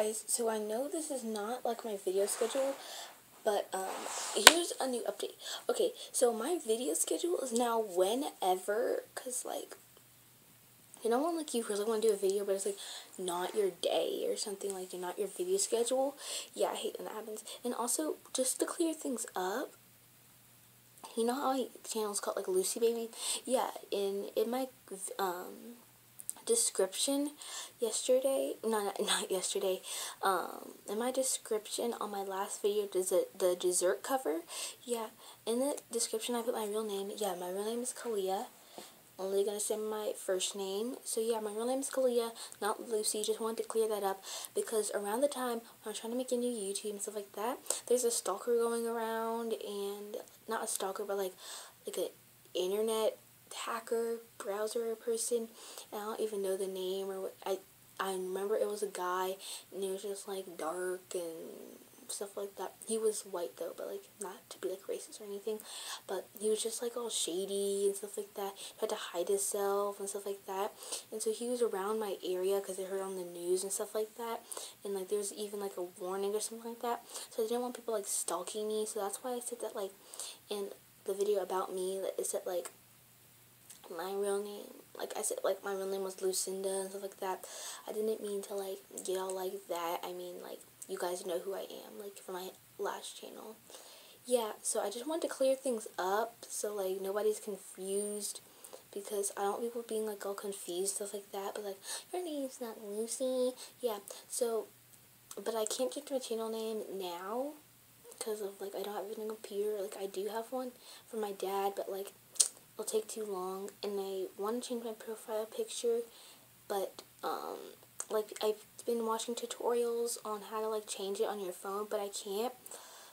Guys, so I know this is not like my video schedule, but um, here's a new update. Okay, so my video schedule is now whenever, cause like, you know when like you really want to do a video, but it's like not your day or something like you're not your video schedule. Yeah, I hate when that happens. And also, just to clear things up, you know how my channel's called like Lucy Baby? Yeah, in in my um description yesterday? No not, not yesterday. Um in my description on my last video does it the dessert cover yeah in the description i put my real name. Yeah my real name is Khaliah. Only gonna say my first name. So yeah my real name is Khaliah not lucy. Just wanted to clear that up because around the time i'm trying to make a new youtube and stuff like that there's a stalker going around and not a stalker but like like an internet hacker browser person. I don't even know the name or what. I I remember it was a guy and he was just like dark and stuff like that. He was white though, but like not to be like racist or anything. But he was just like all shady and stuff like that. He had to hide himself and stuff like that. And so he was around my area because I heard on the news and stuff like that. And like there was even like a warning or something like that. So I didn't want people like stalking me. So that's why I said that like in the video about me, that it said like my real name. Like I said, like my real name was Lucinda and stuff like that. I didn't mean to like get all like that. I mean like you guys know who I am, like for my last channel. Yeah, so I just wanted to clear things up so like nobody's confused because I don't want people being like all confused stuff like that. But like your name's not Lucy. Yeah, so but I can't change my channel name now because of like I don't have a computer. Like I do have one for my dad, but like will take too long and I want to change my profile picture but um like I've been watching tutorials on how to like change it on your phone but I can't.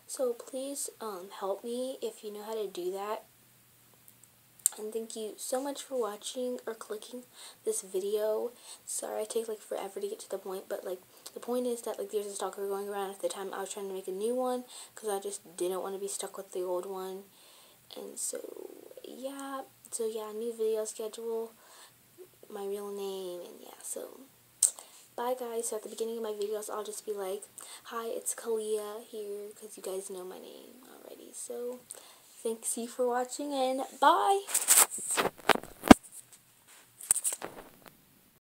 So please um help me if you know how to do that. And thank you so much for watching or clicking this video. Sorry I take like forever to get to the point but like the point is that like there's a stalker going around at the time I was trying to make a new one because I just didn't want to be stuck with the old one. And so yeah, so yeah, new video schedule, my real name, and yeah, so bye guys. So at the beginning of my videos, I'll just be like, hi, it's Khaliah here, because you guys know my name already. So thanks you for watching, and bye!